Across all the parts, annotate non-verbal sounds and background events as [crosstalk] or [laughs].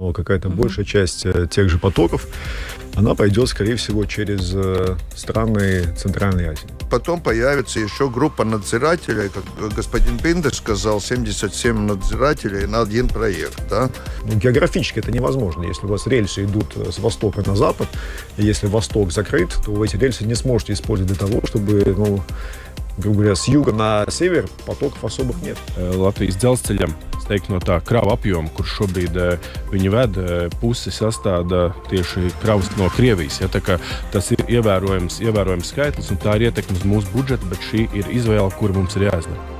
Но какая-то mm-hmm. большая часть э, тех же потоков, она пойдет, скорее всего, через э, страны Центральной Азии. Потом появится еще группа надзирателей, как господин Биндер сказал, 77 надзирателей на один проект. Да? Ну, географически это невозможно. Если у вас рельсы идут с востока на запад, и если восток закрыт, то вы эти рельсы не сможете использовать для того, чтобы ну, грубо говоря, с юга на север потоков особых нет. Latvijas dzelzceļam, es teiktu, no tā krava apjoma, kurš šobrīd viņi ved, pusi sastāvda tieši kravas no Krievijas. Ja, tas ir ievērojams, ievērojams skaitlis, un tā ir ietekme uz mūsu budžetu, bet šī ir izvēle, kuru mums ir jāizdara.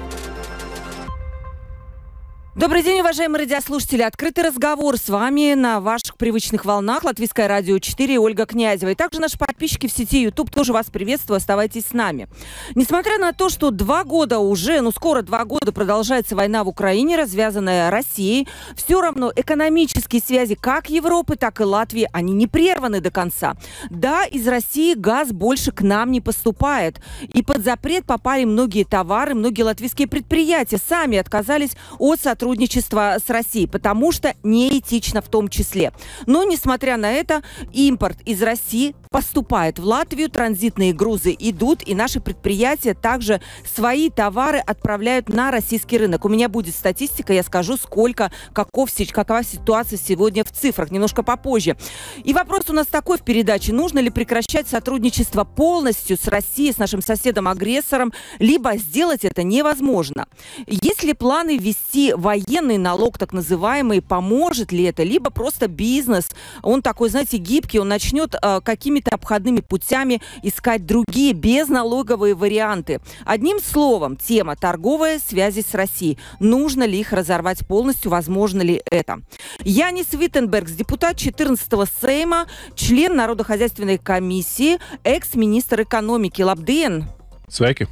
Добрый день, уважаемые радиослушатели. Открытый разговор с вами на ваших привычных волнах. Латвийское радио 4 Ольга Князева. И также наши подписчики в сети YouTube тоже вас приветствую. Оставайтесь с нами. Несмотря на то, что два года уже, ну скоро два года продолжается война в Украине, развязанная Россией, все равно экономические связи как Европы, так и Латвии, они не прерваны до конца. Да, из России газ больше к нам не поступает. И под запрет попали многие товары, многие латвийские предприятия сами отказались от сотрудничества сотрудничества с Россией, потому что неэтично в том числе. Но, несмотря на это, импорт из России поступает в Латвию, транзитные грузы идут, и наши предприятия также свои товары отправляют на российский рынок. У меня будет статистика, я скажу, сколько, каков, какова ситуация сегодня в цифрах, немножко попозже. И вопрос у нас такой в передаче, нужно ли прекращать сотрудничество полностью с Россией, с нашим соседом-агрессором, либо сделать это невозможно. Есть ли планы ввести военный налог, так называемый, поможет ли это, либо просто бизнес, он такой, знаете, гибкий, он начнет э, какими-то обходными путями искать другие безналоговые варианты. Одним словом, тема торговые связи с Россией. Нужно ли их разорвать полностью? Возможно ли это? Янис Виттенбергс, депутат 14-го Сейма, член Народохозяйственной комиссии, экс-министр экономики. Лабден. Свеки.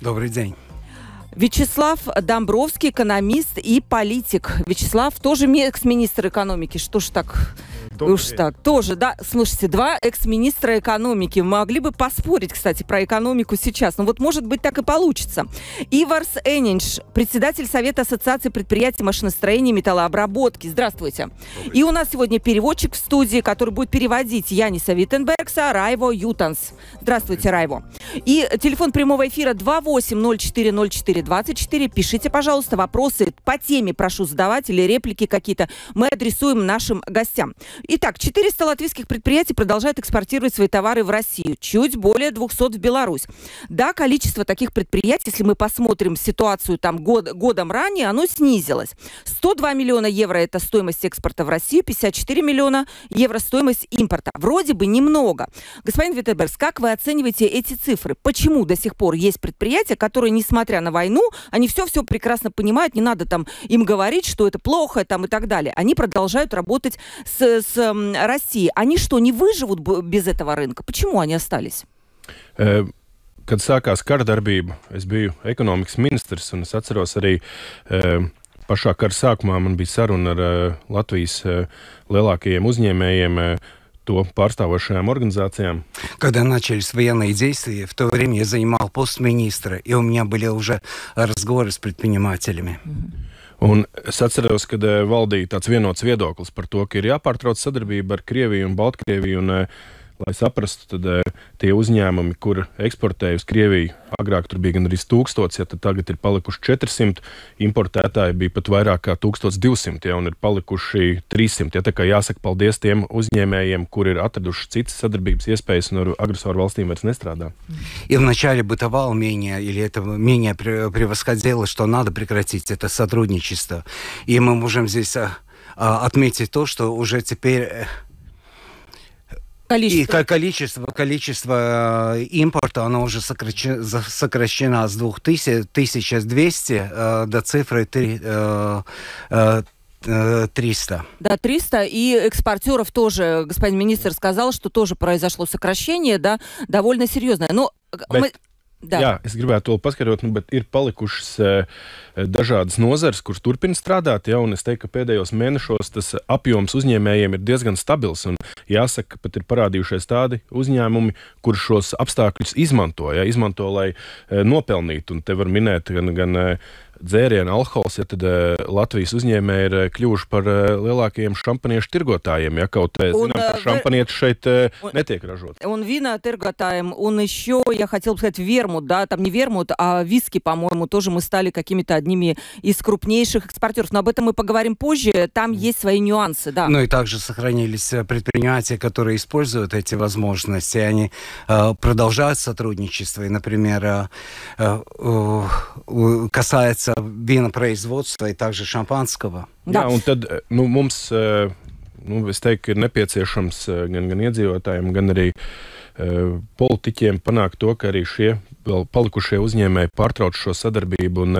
Добрый день. Вячеслав Домбровский, экономист и политик. Вячеслав тоже экс-министр экономики. Что ж так Добрый Уж день. так, тоже, да. Слушайте, два экс-министра экономики. Могли бы поспорить, кстати, про экономику сейчас. Но вот, может быть, так и получится. Иварс Энинш, председатель Совета Ассоциации предприятий машиностроения и металлообработки. Здравствуйте. Добрый. И у нас сегодня переводчик в студии, который будет переводить Яниса Виттенбергса, Райво Ютанс. Здравствуйте, Райво. И телефон прямого эфира 28040424. Пишите, пожалуйста, вопросы по теме прошу задавать или реплики какие-то. Мы адресуем нашим гостям. Итак, 400 латвийских предприятий продолжают экспортировать свои товары в Россию, чуть более 200 в Беларусь. Да, количество таких предприятий, если мы посмотрим ситуацию там год, годом ранее, оно снизилось. 102 миллиона евро – это стоимость экспорта в Россию, 54 миллиона евро – стоимость импорта. Вроде бы немного. Господин Виттеберс, как вы оцениваете эти цифры? Почему до сих пор есть предприятия, которые, несмотря на войну, они все-все прекрасно понимают, не надо там им говорить, что это плохо там и так далее. Они продолжают работать с, с России, они что, не выживут без этого рынка? Почему они остались? Э, kad sākās kara darbība, es biju ekonomikas ministrs, un es atceros arī e, pašā kara sākumā man bija saruna ar e, Latvijas e, lielākajiem uzņēmējiem. E, то pārstāvošajām организациям. Когда начались военные действия, в то время я занимал пост министра, и у меня были уже разговоры с предпринимателями. Mm-hmm. Un es atceros, ka eh, valdīja tāds vienots viedoklis par to, ka ir jāpārtrauc sadarbība ar Krieviju un Baltkrieviju. Un, uh, lai saprastu, tad eh, tie uzņēmumi, kur eksportēja uz Krieviju, agrāk tur bija gandrīz 1000, ja tad tagad ir palikuši 400, importētāji bija pat vairāk kā 1200, ja, un ir palikuši 300. Ja, tā kā jāsaka paldies tiem uzņēmējiem, kur ir atraduši citas sadarbības iespējas un ar agresoru valstīm vairs nestrādā. И вначале бытовало мнение, или это мнение превосходило, что надо прекратить это сотрудничество. И мы можем здесь отметить то, что уже теперь Количество. И количество, количество э, импорта, оно уже сокращено, сокращено с 2000, 1200 э, до цифры 3, 300. Да, 300. И экспортеров тоже, господин министр сказал, что тоже произошло сокращение, да, довольно серьезное. Но Bet... мы... Da. Jā, es gribētu to paskaidrot, nu, bet ir palikušas uh, dažādas nozares, kuras turpina strādāt. Ja, es teiktu, ka pēdējos mēnešos tas apjoms uzņēmējiem ir diezgan stabils. Jāsaka, ka pat ir parādījušies tādi uzņēmumi, kurš šos apstākļus izmanto, ja, izmanto lai uh, nopelnītu. Un te var minēt gan, gan uh, dzērienu alkohols, ja tad uh, Latvijas uzņēmēji ir uh, kļuvuši par uh, lielākajiem šampaniešu tirgotājiem. Ja kaut kā zinām, ka šampanieši šeit uh, нетек рожот. Он вина торготаем, он еще, я хотел бы сказать, вермут, да, там не вермут, а виски, по-моему, тоже мы стали какими-то одними из крупнейших экспортеров. Но об этом мы поговорим позже, там есть свои нюансы, да. Ну и также сохранились предприятия, которые используют эти возможности, они э, продолжают сотрудничество. И, например, э, э, касается винопроизводства и также шампанского. Да. Jā, un tad nu, mums, nu, es teiktu, ir nepieciešams gan, gan iedzīvotājiem, gan arī uh, politiķiem panākt to, ka arī šie vēl palikušie uzņēmēji pārtrauc šo sadarbību un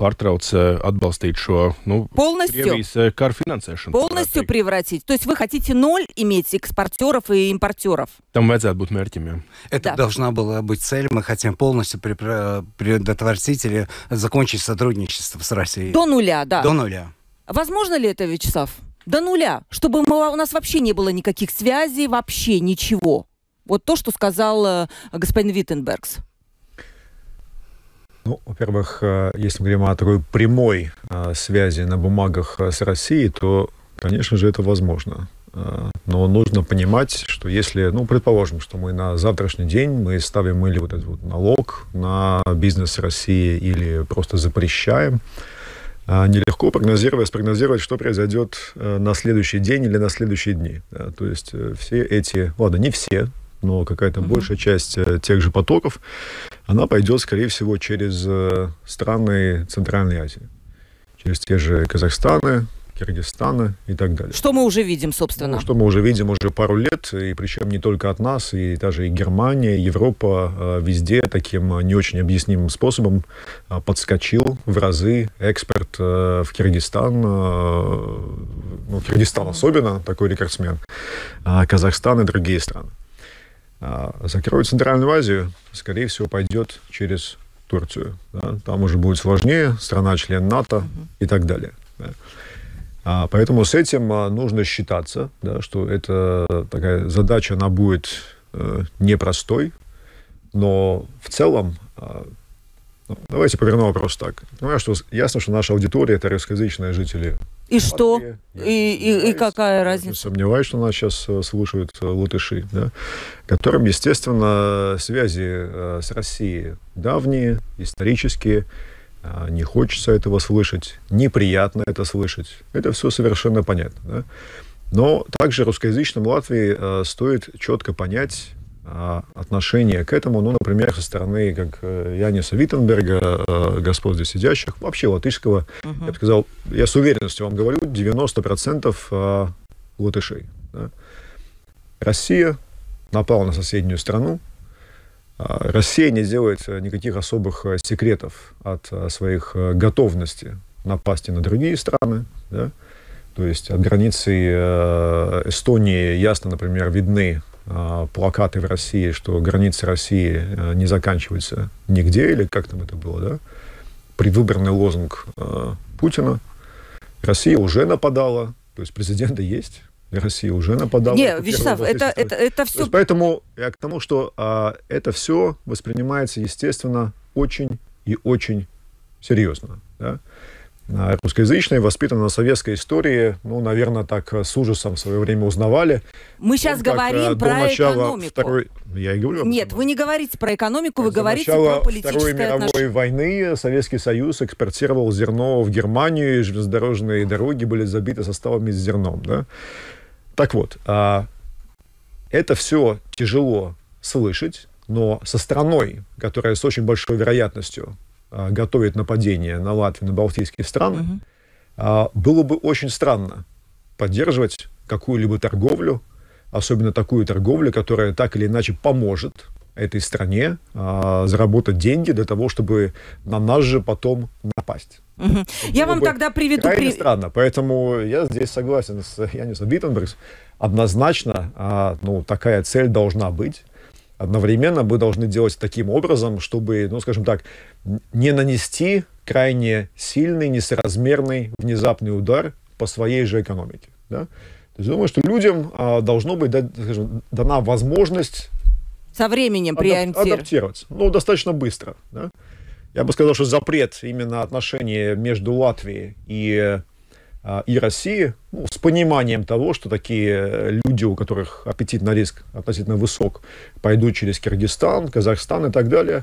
pārtrauc atbalstīt šo ну, полностью кар финансēšanu. Полностью превратить. То есть вы хотите ноль иметь экспортеров и импортеров? Там vajadzētu būt mērķim, jā. Это да. должна была быть цель. Мы хотим полностью предотвратить или закончить сотрудничество с Россией. До нуля, да. До нуля. Возможно ли это, Вячеслав? До нуля, чтобы мы, у нас вообще не было никаких связей, вообще ничего. Вот то, что сказал э, господин Виттенбергс. Ну, во-первых, э, если мы говорим о такой прямой э, связи на бумагах с Россией, то, конечно же, это возможно. Но нужно понимать, что если, ну, предположим, что мы на завтрашний день мы ставим или вот этот вот налог на бизнес России, или просто запрещаем, нелегко прогнозировать, спрогнозировать, что произойдет на следующий день или на следующие дни. То есть все эти, ладно, не все, но какая-то mm-hmm. большая часть э, тех же потоков, она пойдет, скорее всего, через э, страны Центральной Азии. Через те же Казахстаны, Киргизстана и так далее. Что мы уже видим, собственно? Ну, что мы уже видим уже пару лет, и причем не только от нас, и даже и Германия, и Европа э, везде таким не очень объяснимым способом подскочил в разы экспорт в Киргизстан, ну, Киргизстан особенно, такой рекордсмен, Казахстан и другие страны. А, закроют Центральную Азию, скорее всего, пойдет через Турцию. Да? Там уже будет сложнее, страна-член НАТО uh и так далее. Да? А, поэтому с этим а, нужно считаться, да, что это такая задача, она будет э, непростой, но в целом а, ну, давайте поверну вопрос так. Понимаю, что ясно, что наша аудитория это русскоязычные жители. И что? И, и, и какая разница? Не сомневаюсь, что нас сейчас э, слушают э, латыши, да, которым, естественно, связи с Россией давние, исторические. Не хочется этого слышать, неприятно это слышать. Это все совершенно понятно. Да? Но также русскоязычным Латвии стоит четко понять, а, отношение к этому, ну, например, со стороны как э, Яниса Виттенберга, господ здесь сидящих, вообще латышского, uh-huh. я бы сказал, я с уверенностью вам говорю, 90% э, латышей. Да. Россия напала на соседнюю страну, а, Россия не делает никаких особых секретов от своих готовности напасть на другие страны. Да? То есть от границы Эстонии ясно, например, видны а, плакаты в России, что границы России э, не заканчиваются нигде, или как там это было, да? Предвыборный лозунг э, Путина. Россия уже нападала, то есть президенты есть, Россия уже нападала. Не, Вячеслав, это, это, это все... поэтому я к тому, что а, это все воспринимается, естественно, очень и очень серьезно. Да? русскоязычные, воспитаны на советской истории, ну, наверное, так э, с ужасом в свое время узнавали. Мы сейчас Он, говорим про экономику. Второй... Я и говорю Нет, вы не говорите про экономику, вы говорите про политическое Второй мировой отношение. войны Советский Союз экспортировал зерно в Германию, и железнодорожные дороги были забиты составами с зерном. Да? Так вот, а, это все тяжело слышать, но со страной, которая с очень большой вероятностью а, готовит нападение на Латвию, на Балтийские страны, угу. было бы очень странно поддерживать какую-либо торговлю, особенно такую торговлю, которая так или иначе поможет этой стране заработать деньги для того, чтобы на нас же потом напасть. Угу. [laughs] Я вам тогда приведу... Крайне при... странно, поэтому я здесь согласен с Янисом Виттенбергс. Однозначно, а, ну, такая цель должна быть. Одновременно мы должны делать таким образом, чтобы, ну, скажем так, не нанести крайне сильный, несоразмерный, внезапный удар по своей же экономике. Да? То есть я думаю, что людям а, должно быть да, скажем, дана возможность со временем адап- адаптироваться. Ну, достаточно быстро. Да? Я бы сказал, что запрет именно отношений между Латвией и а, и России ну, с пониманием того, что такие люди, у которых аппетит на риск относительно высок, пойдут через Киргизстан, Казахстан и так далее,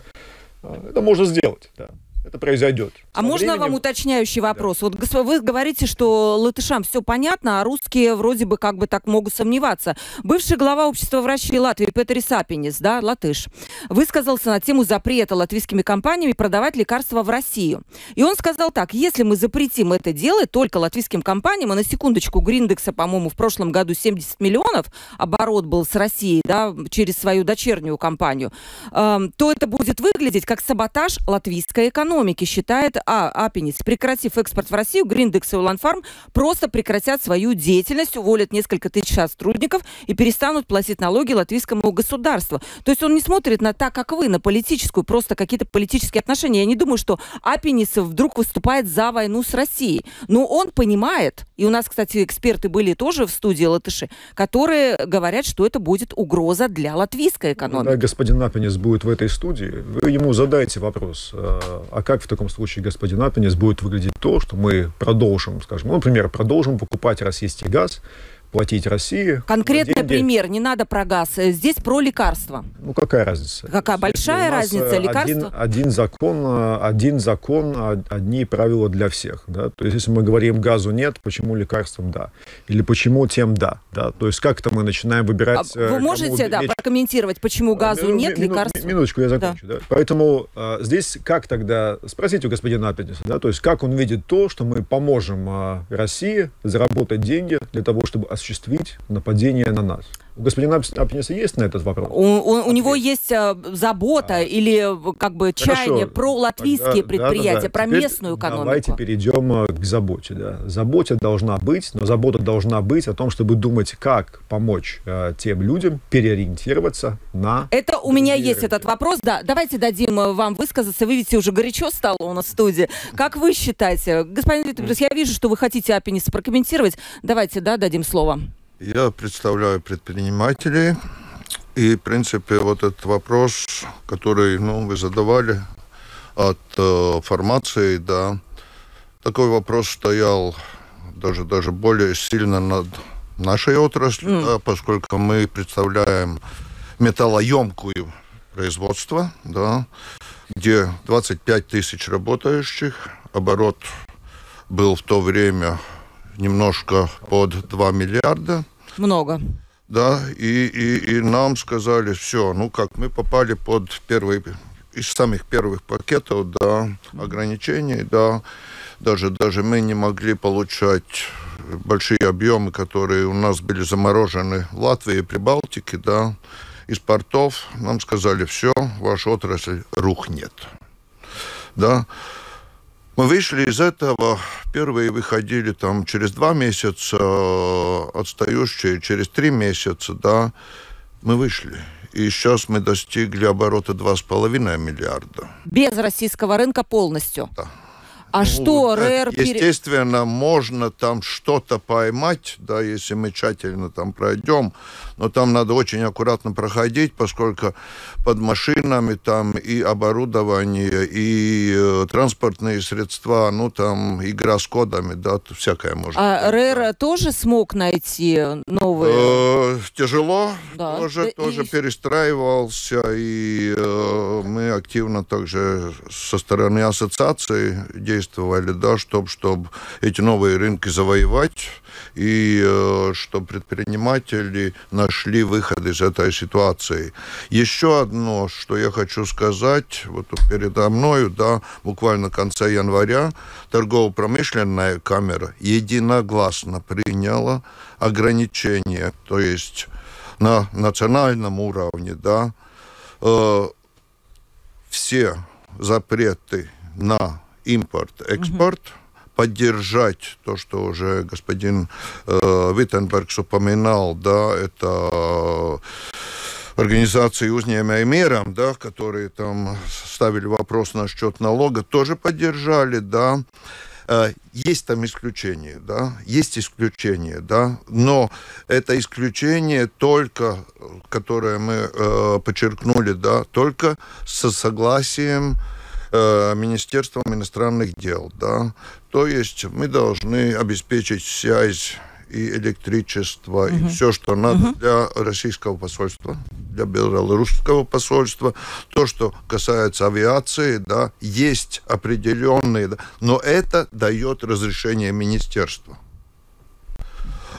а, это можно сделать. Да это произойдет. А можно временем... вам уточняющий вопрос? Да. Вот вы говорите, что латышам все понятно, а русские вроде бы как бы так могут сомневаться. Бывший глава общества врачей Латвии Петер Сапинис, да, латыш, высказался на тему запрета латвийскими компаниями продавать лекарства в Россию. И он сказал так, если мы запретим это делать только латвийским компаниям, а на секундочку Гриндекса, по-моему, в прошлом году 70 миллионов оборот был с Россией, да, через свою дочернюю компанию, э, то это будет выглядеть как саботаж латвийской экономики экономики считает а, Апенис, прекратив экспорт в Россию, Гриндекс и Уланфарм просто прекратят свою деятельность, уволят несколько тысяч сотрудников и перестанут платить налоги латвийскому государству. То есть он не смотрит на так, как вы, на политическую, просто какие-то политические отношения. Я не думаю, что Апенис вдруг выступает за войну с Россией. Но он понимает, и у нас, кстати, эксперты были тоже в студии латыши, которые говорят, что это будет угроза для латвийской экономики. Господин Апенис будет в этой студии, вы ему задайте вопрос, а, как в таком случае, господин Апенис, будет выглядеть то, что мы продолжим, скажем, ну, например, продолжим покупать российский газ, платить России. Конкретный деньги. пример, не надо про газ. Здесь про лекарства. Ну, какая разница? Какая большая разница? Э, лекарства? Один, один, закон, э, один закон, одни правила для всех. Да? То есть, если мы говорим газу нет, почему лекарствам да? Или почему тем да? да? То есть, как-то мы начинаем выбирать... А вы можете, да, лечь... прокомментировать, почему газу Мину, нет, мину, лекарств? Минуточку, я закончу. Да. Да? Поэтому а, здесь как тогда... Спросите у господина Аппендиса, да? То есть, как он видит то, что мы поможем а, России заработать деньги для того, чтобы осуществить нападение на нас. У господина Апниса есть на этот вопрос? У, у, у него есть а, забота а, или как бы чаяние Хорошо. про латвийские Тогда, предприятия, да, да, да. про Теперь местную экономику. Давайте перейдем а, к заботе. Да. Забота должна быть, но забота должна быть о том, чтобы думать, как помочь а, тем людям переориентироваться на... Это у меня есть этот вопрос, да. Давайте дадим вам высказаться. Вы видите, уже горячо стало у нас в студии. Как вы считаете? Господин Витальевич, я вижу, что вы хотите Апениса прокомментировать. Давайте, да, дадим слово. Я представляю предпринимателей. И, в принципе, вот этот вопрос, который ну, вы задавали от э, формации, да, такой вопрос стоял даже, даже более сильно над нашей отраслью, mm. да, поскольку мы представляем металлоемкую производство, да, где 25 тысяч работающих, оборот был в то время немножко под 2 миллиарда. Много. Да, и, и, и нам сказали, все, ну как, мы попали под первый, из самых первых пакетов, да, ограничений, да, даже, даже мы не могли получать большие объемы, которые у нас были заморожены в Латвии и Прибалтике, да, из портов, нам сказали, все, ваша отрасль рухнет. Да, мы вышли из этого, первые выходили там через два месяца, отстающие через три месяца, да, мы вышли. И сейчас мы достигли оборота 2,5 миллиарда. Без российского рынка полностью? Да. А ну, что РЭР... Естественно, можно там что-то поймать, да, если мы тщательно там пройдем, но там надо очень аккуратно проходить, поскольку под машинами там и оборудование, и э, транспортные средства, ну там игра с кодами, да, всякое может А да. тоже смог найти новые? Э, тяжело, да. тоже, тоже перестраивался, и э, мы активно также со стороны ассоциации действовали, да, чтобы чтоб эти новые рынки завоевать, и э, чтобы предприниматели нашли выход из этой ситуации. Еще одно, что я хочу сказать, вот передо мною, да, буквально в конце января торгово-промышленная камера единогласно приняла ограничения, то есть на национальном уровне, да, э, все запреты на импорт, экспорт, mm-hmm поддержать то, что уже господин э, Виттенбергс упоминал, да, это организации «Узнемя и миром», да, которые там ставили вопрос насчет налога, тоже поддержали, да. Э, есть там исключения, да, есть исключения, да, но это исключение только, которое мы э, подчеркнули, да, только со согласием э, Министерством иностранных дел. Да? То есть мы должны обеспечить связь и электричество, угу. и все, что надо угу. для российского посольства, для белорусского посольства. То, что касается авиации, да, есть определенные, да, но это дает разрешение министерства.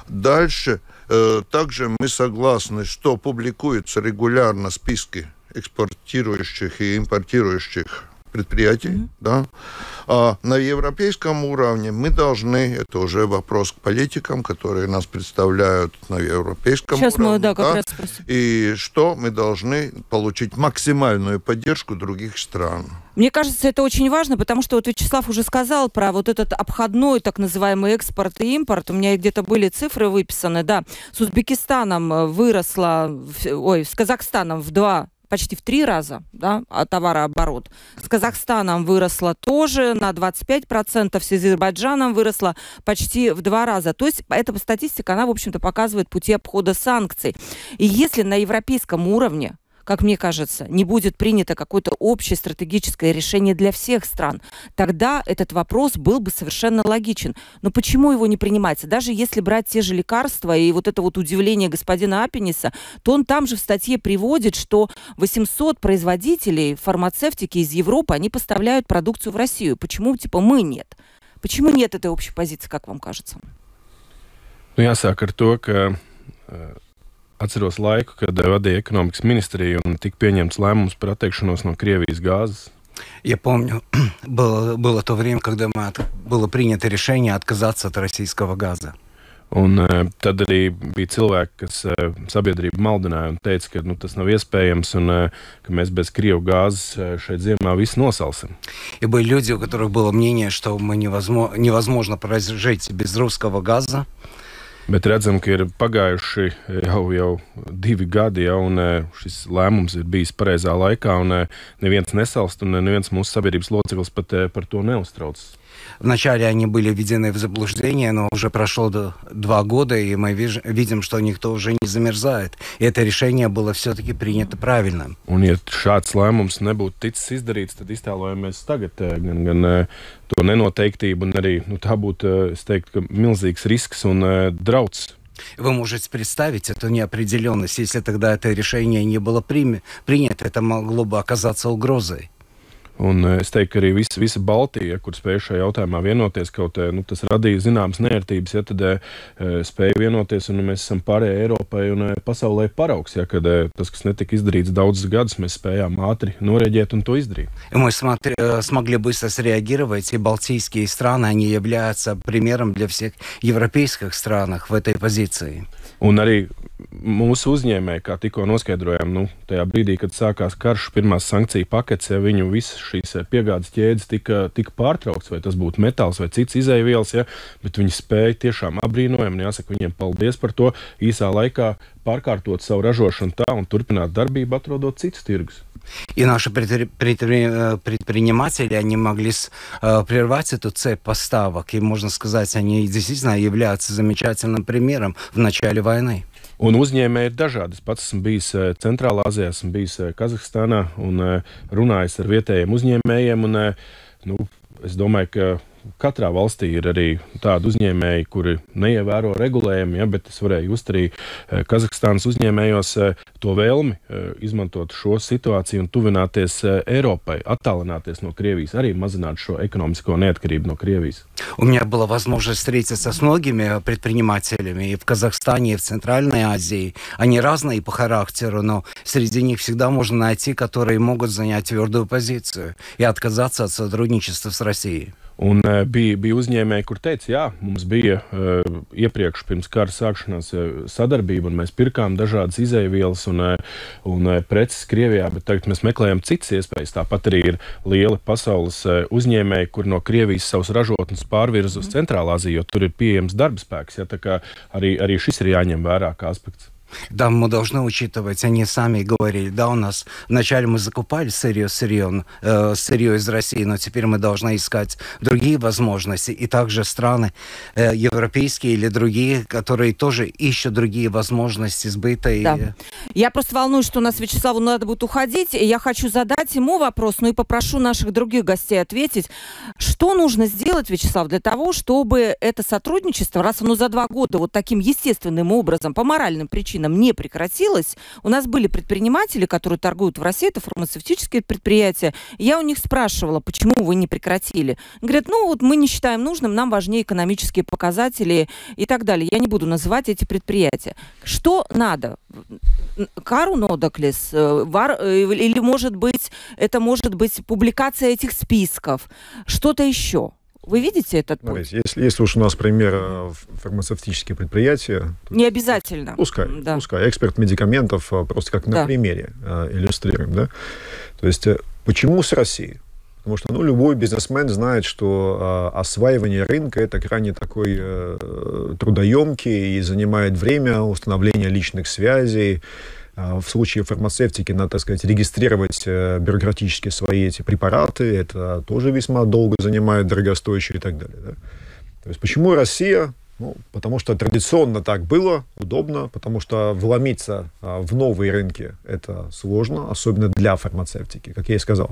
Дальше э, также мы согласны, что публикуются регулярно списки экспортирующих и импортирующих предприятий, mm-hmm. да. А на европейском уровне мы должны, это уже вопрос к политикам, которые нас представляют на европейском Сейчас уровне. Мы, да, как да, раз спросим. И что мы должны получить максимальную поддержку других стран. Мне кажется, это очень важно, потому что вот Вячеслав уже сказал про вот этот обходной так называемый экспорт и импорт. У меня где-то были цифры выписаны, да. С Узбекистаном выросла, ой, с Казахстаном в два почти в три раза да, а товарооборот. С Казахстаном выросла тоже на 25%, с Азербайджаном выросла почти в два раза. То есть эта статистика, она, в общем-то, показывает пути обхода санкций. И если на европейском уровне как мне кажется, не будет принято какое-то общее стратегическое решение для всех стран, тогда этот вопрос был бы совершенно логичен. Но почему его не принимается? Даже если брать те же лекарства и вот это вот удивление господина Апениса, то он там же в статье приводит, что 800 производителей фармацевтики из Европы, они поставляют продукцию в Россию. Почему, типа, мы нет? Почему нет этой общей позиции, как вам кажется? Nu, jāsāk ar to, Atceros laiku, kad vadīja ekonomikas ministriju un tika pieņemts lēmums par atteikšanos no Krievijas gāzes. Я помню, было, было то время, когда мы от, было принято решение отказаться от российского газа. Un uh, tad arī bija cilvēki, kas uh, sabiedrību maldināja un teica, ka nu, tas nav iespējams un uh, ka mēs bez Krievijas gāzes uh, šeit ziemā visi nosalsim. И были люди, у которых было мнение, что мы невозможно, невозможно прожить без русского газа. Bet redzam, ka ir pagājuši jau, jau divi gadi, ja, un šis lēmums ir bijis pareizā laikā, un neviens nesalst, un neviens mūsu sabiedrības loceklis pat par to neuztraucas. Вначале они были введены в заблуждение, но уже прошло два года, и мы видим, что никто уже не замерзает. И это решение было все-таки принято правильно. Un, ja šāds lēmums nebūtu ticis izdarīts, tad iztēlojamies tagad gan, gan to nenoteiktību, un arī nu, tā būtu, teiktu, milzīgs risks un drauds вы можете представить эту неопределенность. Если тогда это решение не было принято, это могло бы оказаться угрозой. Un eh, es teiktu, ka arī visa, visa Baltija, kur spēja šajā jautājumā vienoties, kaut eh, nu, tas radīja zināmas nērtības, ja tad eh, spēja vienoties, un mēs esam pārējai Eiropai un pasaulē paraugs, ja kad tas, kas netika izdarīts daudzus gadus, mēs spējām ātri noreģēt un to izdarīt. Мы смотри, смогли быстро среагировать, и балтийские страны, они являются примером для всех европейских стран в этой позиции. Un arī mūsu uzņēmēji, kā tikko noskaidrojām, nu, tajā brīdī, kad sākās karš, pirmās sankciju paketes, ja viņu visas šīs eh, piegādes ķēdes tika, tika pārtraukts, vai tas būtu metāls vai cits izēvielas, ja, bet viņi spēja tiešām apbrīnojami, jāsaka viņiem paldies par to īsā laikā pārkārtot savu ražošanu tā un turpināt darbību, atrodot citus tirgus. И наши предприниматели, они могли э, прервать эту цепь поставок. И, можно сказать, они действительно являются замечательным примером в начале войны. Un uzņēmēji ir dažādi. Es pats esmu bijis eh, Centrālā Azijā, esmu bijis eh, Kazahstānā un eh, runājis ar vietējiem uzņēmējiem. Un, nu, es domāju, ka katrā valstī ir arī tādi uzņēmēji, kuri neievēro regulējumu, ja, bet es varēju just arī eh, Kazahstānas uzņēmējos eh, to vēlmi eh, izmantot šo situāciju un tuvināties Eiropai, attālināties no Krievijas, arī mazināt šo ekonomisko neatkarību no Krievijas. У меня была возможность встретиться с многими предпринимателями и в Казахстане, и в Центральной Азии. Они разные по характеру, но среди них всегда можно найти, которые могут занять твердую позицию и отказаться от сотрудничества с Россией. Un uh, bija, bija uzņēmēji, kur teica, jā, mums bija uh, iepriekš, pirms kara sākšanās, uh, sadarbība, un mēs pirkām dažādas izēvielas un, un preces Krievijā, bet tagad mēs meklējam citas iespējas. Tāpat arī ir lieli pasaules uzņēmēji, kur no Krievijas savus ražotnes pārvirza uz Centrālā Aziju, jo tur ir pieejams darba spēks. Ja, arī, arī šis ir jāņem vērā kā aspekts. Да, мы должны учитывать, они сами говорили, да, у нас вначале мы закупали сырье, сырье, э, сырье из России, но теперь мы должны искать другие возможности. И также страны э, европейские или другие, которые тоже ищут другие возможности сбыта. Да. И... Я просто волнуюсь, что у нас Вячеславу надо будет уходить. И я хочу задать ему вопрос, ну и попрошу наших других гостей ответить. Что нужно сделать, Вячеслав, для того, чтобы это сотрудничество, раз оно за два года вот таким естественным образом, по моральным причинам, причинам не прекратилось. У нас были предприниматели, которые торгуют в России, это фармацевтические предприятия. Я у них спрашивала, почему вы не прекратили. Говорят, ну вот мы не считаем нужным, нам важнее экономические показатели и так далее. Я не буду называть эти предприятия. Что надо? Кару Нодоклес? Э, э, или, может быть, это может быть публикация этих списков? Что-то еще? Вы видите этот путь? Смотрите, если, если уж у нас пример э, фармацевтические предприятия... Не обязательно. Пускай, да. пускай. Эксперт медикаментов э, просто как на да. примере э, иллюстрируем. Да? То есть почему с Россией? Потому что ну, любой бизнесмен знает, что э, осваивание рынка это крайне такой э, трудоемкий и занимает время установления личных связей, в случае фармацевтики надо, так сказать, регистрировать э, бюрократически свои эти препараты. Это тоже весьма долго занимает, дорогостоящее и так далее. Да? То есть почему Россия ну, потому что традиционно так было, удобно, потому что вломиться а, в новые рынки это сложно, особенно для фармацевтики, как я и сказал.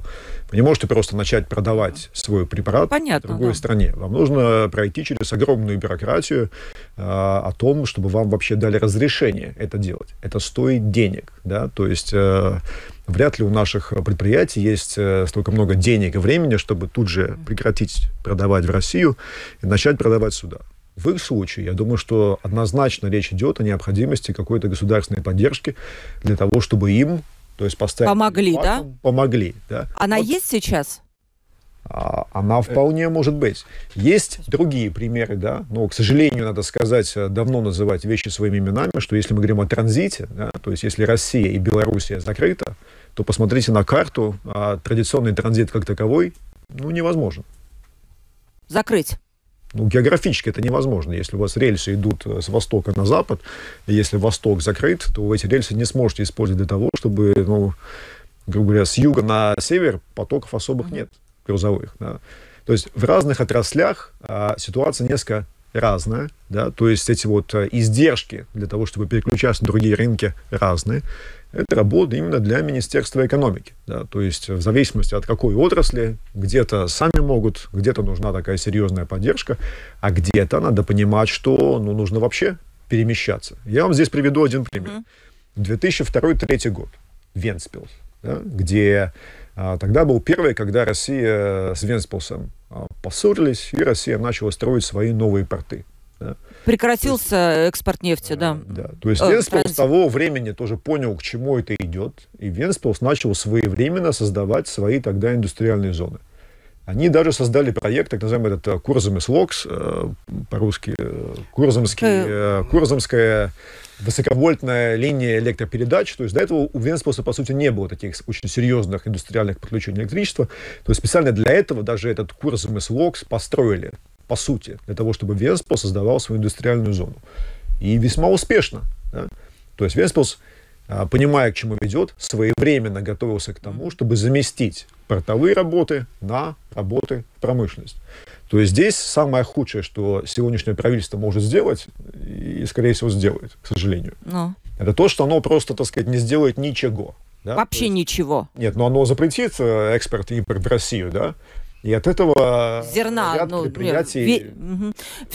Вы не можете просто начать продавать свой препарат Понятно, в другой да. стране. Вам нужно пройти через огромную бюрократию а, о том, чтобы вам вообще дали разрешение это делать. Это стоит денег, да, то есть э, вряд ли у наших предприятий есть э, столько много денег и времени, чтобы тут же прекратить продавать в Россию и начать продавать сюда. В их случае, я думаю, что однозначно речь идет о необходимости какой-то государственной поддержки для того, чтобы им, то есть поставить... Помогли, да? Помогли, да. Она вот. есть сейчас? А, она вполне может быть. Есть другие примеры, да, но, к сожалению, надо сказать, давно называть вещи своими именами, что если мы говорим о транзите, да, то есть если Россия и Белоруссия закрыта, то посмотрите на карту, а традиционный транзит как таковой, ну, невозможен. Закрыть. Ну, географически это невозможно. Если у вас рельсы идут э, с востока на запад, и если восток закрыт, то вы эти рельсы не сможете использовать для того, чтобы, ну, грубо говоря, с юга на север потоков особых нет грузовых. Да. То есть в разных отраслях а, ситуация несколько разная, да, то есть эти вот э, издержки для того, чтобы переключаться на другие рынки разные это работа именно для Министерства экономики. Да? То есть в зависимости от какой отрасли, где-то сами могут, где-то нужна такая серьезная поддержка, а где-то надо понимать, что ну, нужно вообще перемещаться. Я вам здесь приведу один пример. 2002-2003 год, Венспилс, да, где а, тогда был первый, когда Россия с Венспилсом а, поссорились, и Россия начала строить свои новые порты. Да. Прекратился есть, экспорт нефти, да. Да, то есть э, Венспилс с того времени тоже понял, к чему это идет, и Венспилс начал своевременно создавать свои тогда индустриальные зоны. Они даже создали проект, так называемый этот э, Kurzemes loks, э, по-русски Курземский, Курземская высоковольтная линия электропередач. То есть до этого у Венспилса, по сути, не было таких очень серьезных индустриальных подключений электричества. То есть специально для этого даже этот Kurzemes loks построили по сути, для того, чтобы Венспилс создавал свою индустриальную зону. И весьма успешно. Да? То есть Венспилс, а, понимая, к чему ведет, своевременно готовился к тому, чтобы заместить портовые работы на работы в промышленность. То есть здесь самое худшее, что сегодняшнее правительство может сделать, и, скорее всего, сделает, к сожалению, но. это то, что оно просто, так сказать, не сделает ничего. Да? Вообще есть, ничего. Нет, но оно запретит э, экспорт и импорт в Россию, да, и от этого Зерна, ряд, ну, предприятий, ве...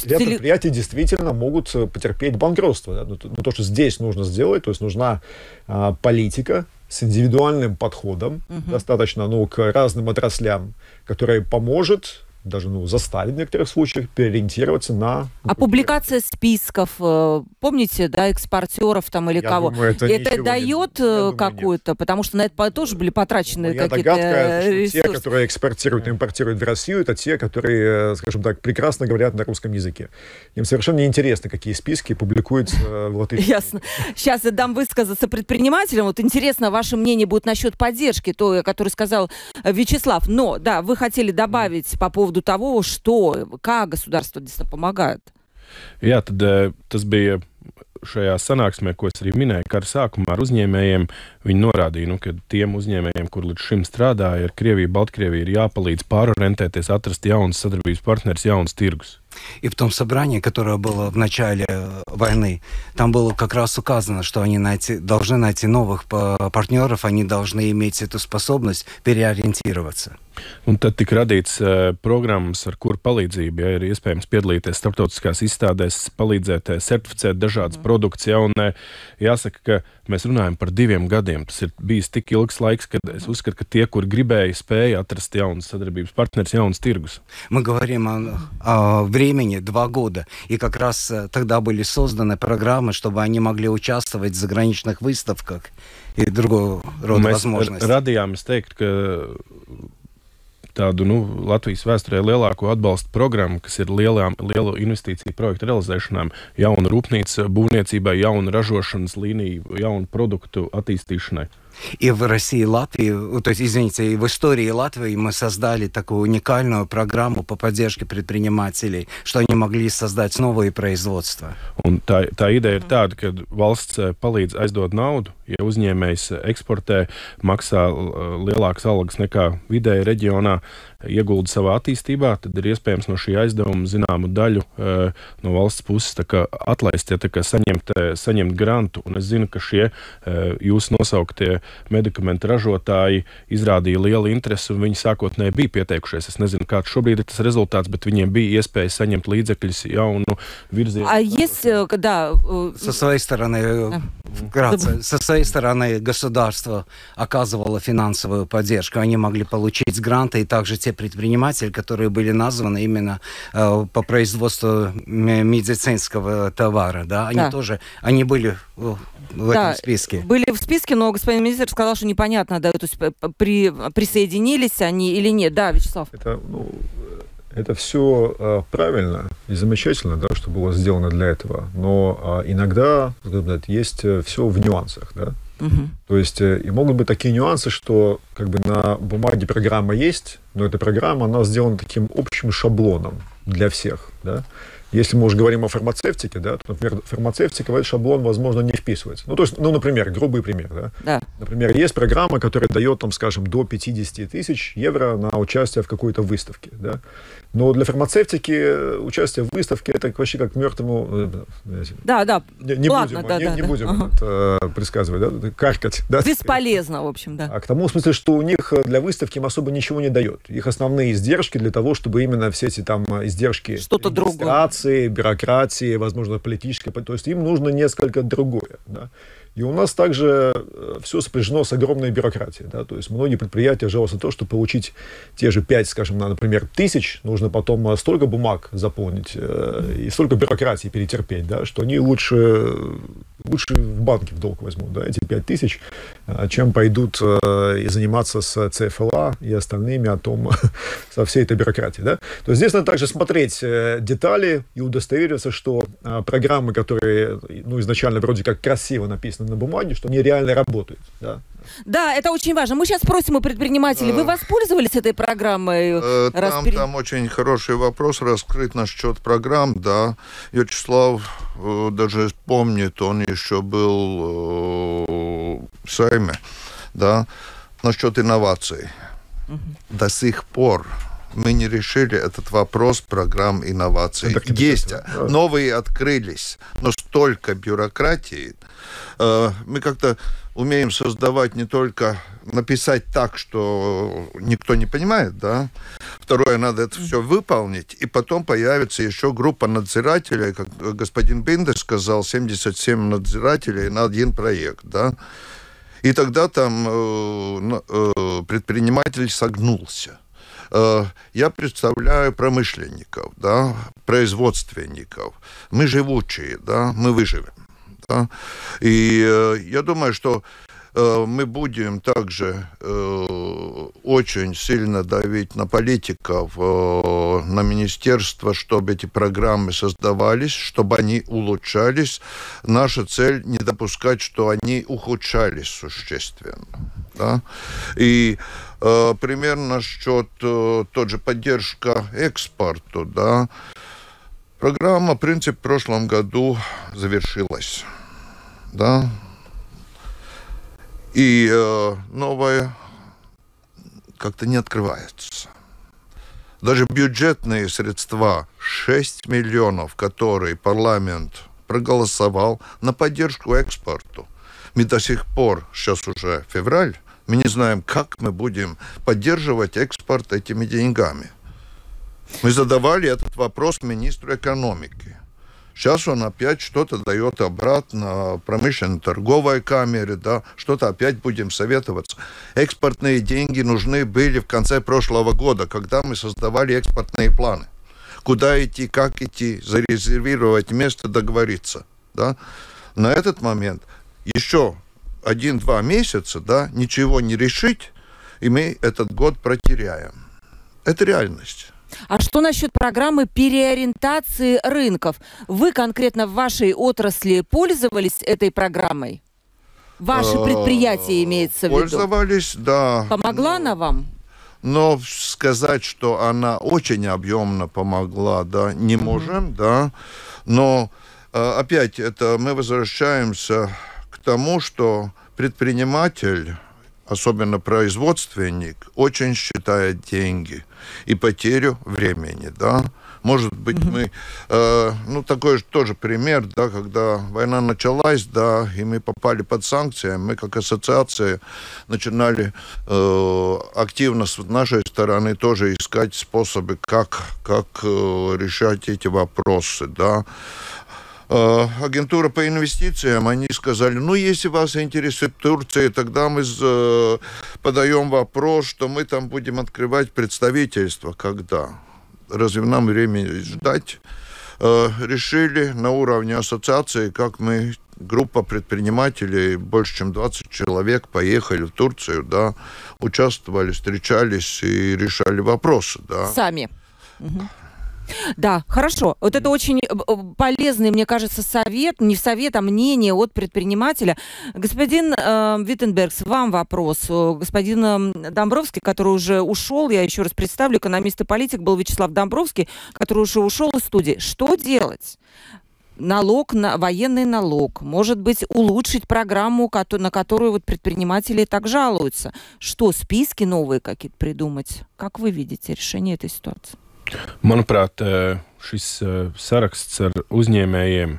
ряд предприятий действительно могут э, потерпеть банкротство. Да? Но, но то, что здесь нужно сделать, то есть нужна а, политика с индивидуальным подходом, угу. достаточно ну, к разным отраслям, которая поможет даже ну, заставить в некоторых случаях переориентироваться на... А публикация списков, э, помните, да, экспортеров там или я кого? Думаю, это это дает э, какую-то, потому что на это тоже были потрачены Моя какие-то догадка, ресурсы. те, которые экспортируют и импортируют в Россию, это те, которые, э, скажем так, прекрасно говорят на русском языке. Им совершенно неинтересно, какие списки публикуются в латышском. Ясно. Сейчас я дам высказаться предпринимателям. Вот интересно, ваше мнение будет насчет поддержки, то, который сказал Вячеслав. Но, да, вы хотели добавить по поводу поводу того, что, как государство действительно помогает. Jā, tad tas bija šajā sanāksmē, ko es arī minēju, ka ar sākumā ar uzņēmējiem viņi norādīja, nu, ka tiem uzņēmējiem, kur līdz šim strādāja ar Krieviju, Baltkrieviju, ir jāpalīdz pārorientēties, atrast jaunas sadarbības partneris, jaunas tirgus. И в том собрании, которое было в начале войны, там было как раз указано, что они найти, должны найти новых партнеров, они должны иметь эту способность переориентироваться. Un tad tika radīts uh, programmas, ar kuru palīdzību ja, ir iespējams piedalīties starptautiskās izstādēs, palīdzēt uh, certificēt dažādas mm. produktus. Ja, un, uh, jāsaka, ka mēs runājam par diviem gadiem. Tas ir bijis tik ilgs laiks, kad es uzskatu, ka tie, kur gribēja, spēja atrast jaunas sadarbības partnerus, jaunas tirgus. Мы говорим о, о времени два года, и как раз тогда были созданы программы, чтобы они могли участвовать в заграничных выставках и другого рода Mēs возможностей. Radījām, es teiktu, ka tādu nu, Latvijas vēsturē lielāko atbalsta programmu, kas ir lielām, lielu investīciju projektu realizēšanām, jaunu rūpnīcu būvniecībai, jaunu ražošanas līniju, jaunu produktu attīstīšanai. И в России и Латвии, то есть, извините, и в истории Латвии мы создали такую уникальную программу по поддержке предпринимателей, что они могли создать новые производства. Un tā, tā ideja ir tāda, ka valsts palīdz aizdot naudu, ja uzņēmējs eksportē, maksā lielākas algas nekā vidēji reģionā, iegulda savā attīstībā, tad ir iespējams no šī aizdevuma zināmu daļu uh, no valsts puses atlaist, ja saņemt, saņemt grantu. Un es zinu, ka šie uh, jūsu nosauktie medikamentu ražotāji izrādīja lielu interesi, un viņi sākotnēji bija pieteikušies. Es nezinu, kāds šobrīd ir tas rezultāts, bet viņiem bija iespēja saņemt līdzekļus jaunu virzienu. А есть, когда... Со своей стороны, вкратце, со своей стороны государство оказывало финансовую поддержку. Они могли получить гранты, и также те предприниматели, которые были названы именно э, по производству медицинского товара, да, они да. тоже, они были в да, этом списке. Были в списке, но господин министр сказал, что непонятно, да, то есть при, присоединились они или нет. Да, Вячеслав. Это, ну, это все э, правильно и замечательно, да, что было сделано для этого. Но э, иногда сказать, есть э, все в нюансах, да. Угу. То есть э, и могут быть такие нюансы, что как бы на бумаге программа есть, но эта программа, она сделана таким общим шаблоном для всех, да. Если мы уже говорим о фармацевтике, да, то, например, фармацевтика в этот шаблон, возможно, не вписывается. Ну, то есть, ну, например, грубый пример, да. да. Например, есть программа, которая дает, там, скажем, до 50 тысяч евро на участие в какой-то выставке, да. Но для фармацевтики э, участие в выставке это вообще как мертвому... Э, да, да. Не, не Ладно, будем, да, не, да, не да. будем ага. это, предсказывать, да, каркать. Да? Бесполезно, в общем, да. А к тому в смысле, что у них для выставки им особо ничего не дает. Их основные издержки для того, чтобы именно все эти там издержки Что-то регистрации, другое. бюрократии, возможно, политической, то есть им нужно несколько другое. Да? И у нас также э, все сопряжено с огромной бюрократией. Да? То есть многие предприятия жалуются на то, что получить те же 5, скажем, например, тысяч, нужно потом э, столько бумаг заполнить э, и столько бюрократии перетерпеть, да, что они лучше, лучше в банке в долг возьмут да, эти 5 тысяч, чем пойдут и заниматься с ЦФЛА и остальными о том, [laughs] со всей этой бюрократией. Да? То есть здесь надо также смотреть детали и удостовериться, что программы, которые ну, изначально вроде как красиво написаны, написано на бумаге, что они реально работают. Да. Да, это очень важно. Мы сейчас спросим у предпринимателей, вы воспользовались этой программой? Э, там, там очень хороший вопрос раскрыт насчет программ, да. Вячеслав э, даже помнит, он еще был э, в Сайме, да, насчет инноваций. Угу. До сих пор мы не решили этот вопрос программ инноваций. Есть, да. новые открылись, но столько бюрократии. Э, мы как-то умеем создавать не только написать так, что никто не понимает, да. Второе, надо это все выполнить, и потом появится еще группа надзирателей, как господин Биндер сказал, 77 надзирателей на один проект, да. И тогда там э, э, предприниматель согнулся. Я представляю промышленников, да, производственников. Мы живучие, да, мы выживем. Да? И э, я думаю, что э, мы будем также очень сильно давить на политиков, на министерство, чтобы эти программы создавались, чтобы они улучшались. Наша цель не допускать, что они ухудшались существенно. Да? И э, примерно насчет э, тот же поддержка экспорту, да, Программа «Принцип» в прошлом году завершилась. Да? И э, новая как-то не открывается. Даже бюджетные средства 6 миллионов, которые парламент проголосовал на поддержку экспорту. Мы до сих пор, сейчас уже февраль, мы не знаем, как мы будем поддерживать экспорт этими деньгами. Мы задавали этот вопрос министру экономики. Сейчас он опять что-то дает обратно промышленно-торговой камере, да, что-то опять будем советоваться. Экспортные деньги нужны были в конце прошлого года, когда мы создавали экспортные планы. Куда идти, как идти, зарезервировать место, договориться. Да? На этот момент еще один-два месяца, да, ничего не решить, и мы этот год протеряем. Это реальность. А что насчет программы переориентации рынков? Вы конкретно в вашей отрасли пользовались этой программой? Ваше а, предприятие имеется в виду? Пользовались, да. Помогла она вам? Но сказать, что она очень объемно помогла, да, не можем, да. Но а, опять это мы возвращаемся к тому, что предприниматель особенно производственник, очень считает деньги и потерю времени, да. Может быть, mm-hmm. мы, э, ну, такой же тоже пример, да, когда война началась, да, и мы попали под санкции, мы как ассоциация начинали э, активно с нашей стороны тоже искать способы, как, как э, решать эти вопросы, да. Э, агентура по инвестициям, они сказали, ну, если вас интересует Турция, тогда мы э, подаем вопрос, что мы там будем открывать представительство. Когда? Разве нам время ждать? Э, решили на уровне ассоциации, как мы группа предпринимателей, больше чем 20 человек, поехали в Турцию, да, участвовали, встречались и решали вопросы, да. Сами. Угу. Да, хорошо. Вот это очень э, э, полезный, мне кажется, совет, не совет, а мнение от предпринимателя. Господин э, Виттенбергс, вам вопрос. Господин э, Домбровский, который уже ушел, я еще раз представлю, экономист и политик был Вячеслав Домбровский, который уже ушел из студии. Что делать? налог на военный налог, может быть, улучшить программу, на которую вот предприниматели так жалуются. Что, списки новые какие-то придумать? Как вы видите решение этой ситуации? Manuprāt, šis saraksts ar uzņēmējiem,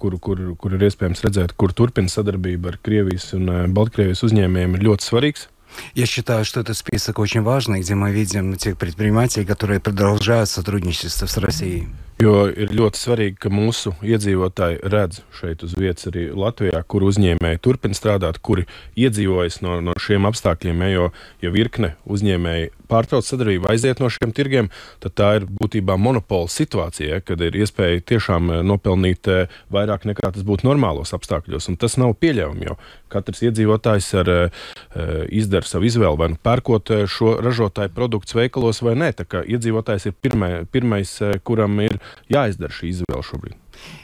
kur, kur, kur ir iespējams redzēt, kur turpina sadarbība ar Krievijas un Baltkrievijas uzņēmējiem, ir ļoti svarīgs. Я считаю, что этот список очень важный, где мы видим тех предпринимателей, которые продолжают сотрудничество с Россией. Jo ir ļoti svarīgi, ka mūsu iedzīvotāji redz šeit uz vietas arī Latvijā, kur uzņēmēji turpina strādāt, kuri iedzīvojas no, no šiem apstākļiem. Ja, jo, ja virkne uzņēmēji pārtrauc sadarbību, aiziet no šiem tirgiem, tad tā ir būtībā monopola situācija, kad ir iespēja tiešām eh, nopelnīt eh, vairāk nekā tas būtu normālos apstākļos. Un tas nav pieļaujami, jo katrs iedzīvotājs ar, eh, izdara savu izvēli, vai nu pērkot šo ražotāju produktus veikalos vai nē. Tā kā iedzīvotājs ir pirmai, pirmais, kuram ir jāizdara šī izvēle šobrīd.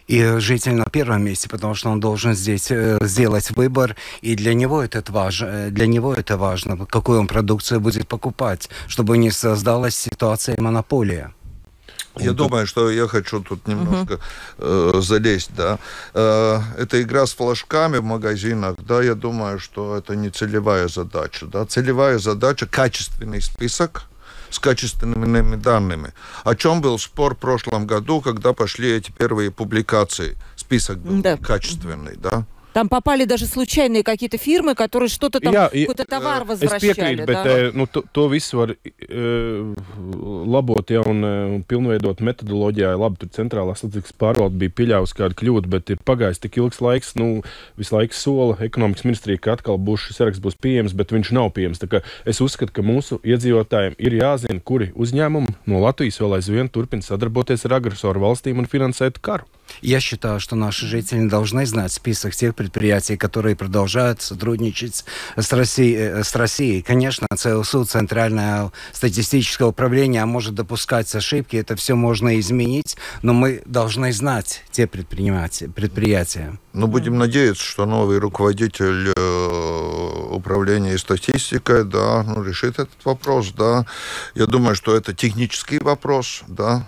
И житель на первом месте, потому что он должен здесь э, сделать выбор, и для него это важно, для него это важно, какую он продукцию будет покупать, чтобы не создалась ситуация монополия. Я вот думаю, что я хочу тут немножко uh-huh. э, залезть, да. Э, это игра с флажками в магазинах, да, я думаю, что это не целевая задача, да. Целевая задача – качественный список, с качественными данными. О чем был спор в прошлом году, когда пошли эти первые публикации. Список был да. качественный, да? Там попали даже случайные какие-то фирмы, которые что-то там, Jā, какой-то товар возвращали. Es piekrītu, bet да? nu, to, to visu var uh, labot ja, un, un pilnveidot metodoloģijā. Labi, tur centrālā statistikas pārvalde bija pieļāvusi kādu kļūdu, bet ir pagājis tik ilgs laiks. Nu, visu laiku sola ekonomikas ministrija, ka atkal būs šis saraksts būs pieejams, bet viņš nav pieejams. Es uzskatu, ka mūsu iedzīvotājiem ir jāzina, kuri uzņēmumi no Latvijas vēl aizvien turpina sadarboties ar agresoru valstīm un finansēt karu. Я считаю, что наши жители должны знать список тех предприятий, которые продолжают сотрудничать с Россией. Э, с Россией. Конечно, ЦСУ, Центральное статистическое управление, может допускать ошибки, это все можно изменить, но мы должны знать те предприятия. предприятия. Ну, будем надеяться, что новый руководитель э, управления статистикой, да, ну, решит этот вопрос, да. Я думаю, что это технический вопрос, да,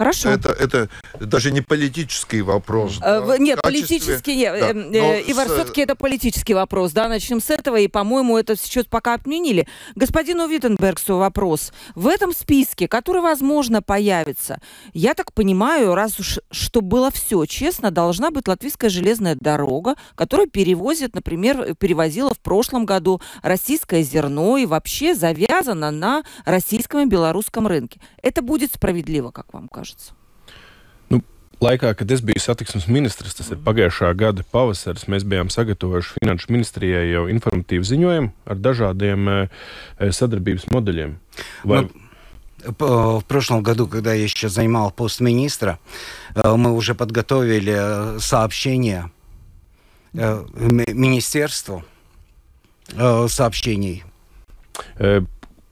Хорошо. Это, это даже не политический вопрос. Э, да, нет, качестве... политический нет. Да, э, Ивар, с... все-таки это политический вопрос. Да, начнем с этого, и, по-моему, это сейчас пока отменили. Господину Виттенбергсу вопрос. В этом списке, который, возможно, появится, я так понимаю, раз уж что было все честно, должна быть латвийская железная дорога, которая перевозит, например, перевозила в прошлом году российское зерно и вообще завязана на российском и белорусском рынке. Это будет справедливо, как вам кажется? кажется? Nu, laikā, kad es biju satiksmes ministrs, tas ir pagājušā gada pavasaris, mēs bijām sagatavojuši Finanšu ministrijai jau informatīvu ziņojumu ar dažādiem e, sadarbības modeļiem. Vai... Nu, в прошлом году, когда я еще занимал пост министра, мы уже подготовили сообщение министерству сообщений